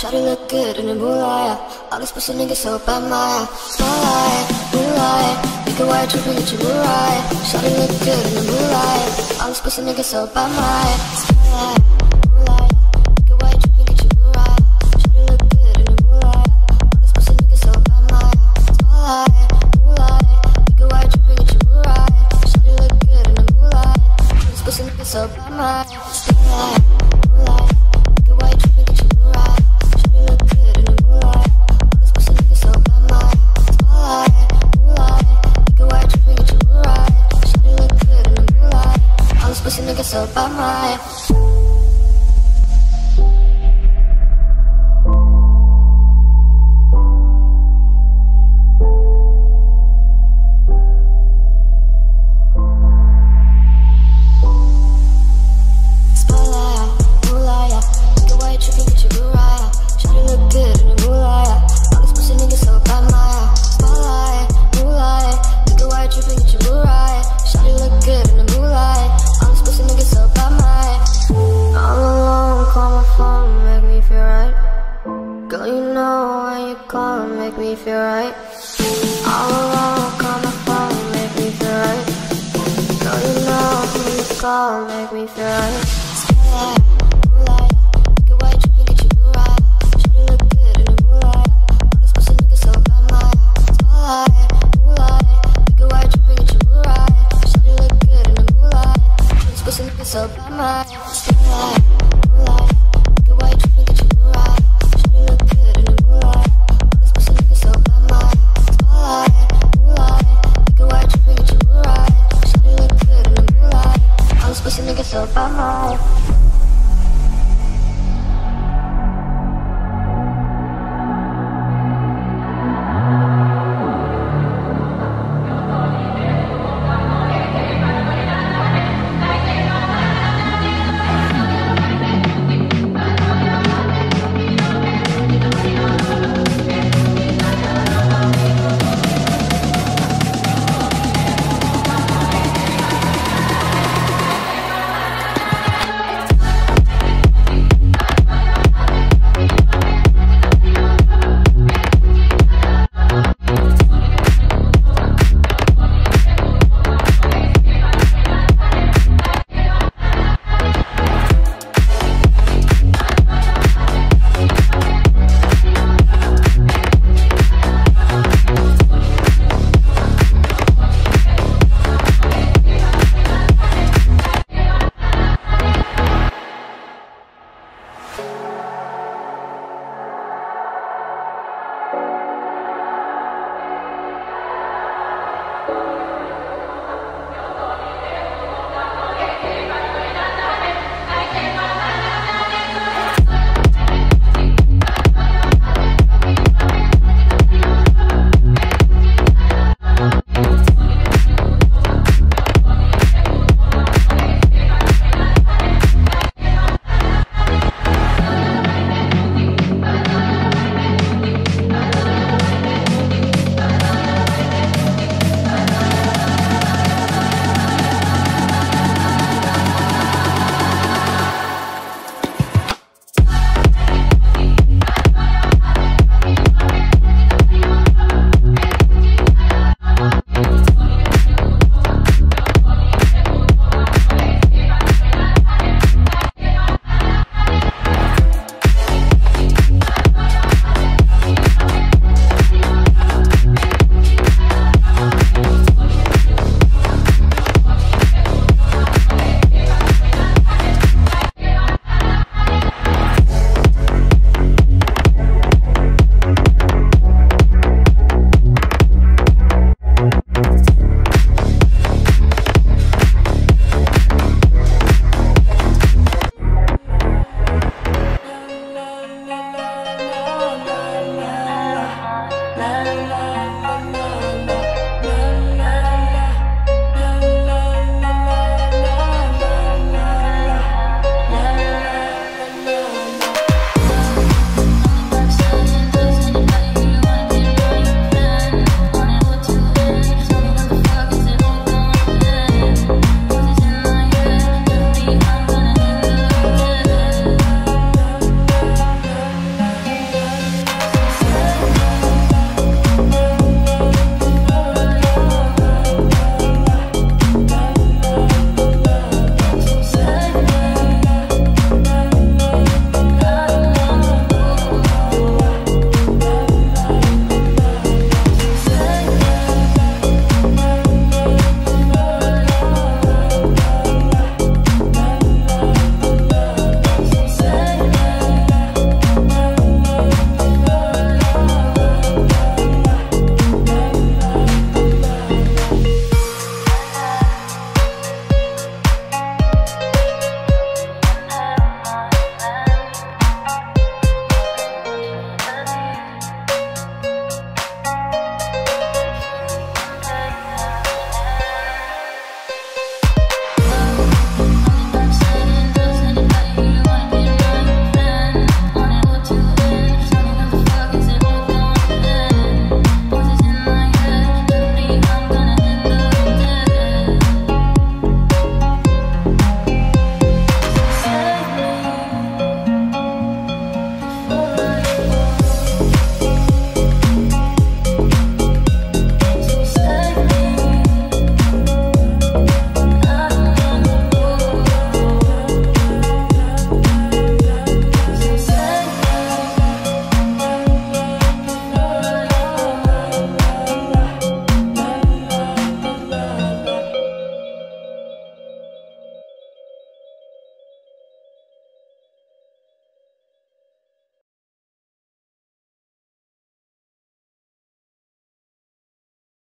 Try to look good in the moonlight All these pussy niggas so by my Moonlight, moonlight Make a wear trip triple at your moonlight Try to look good in the moonlight All these pussy niggas so by my Moonlight so bad, my Girl, you know when you call, make me feel right. All alone, call my phone, make me feel right. Girl, you know when you call, make me feel right.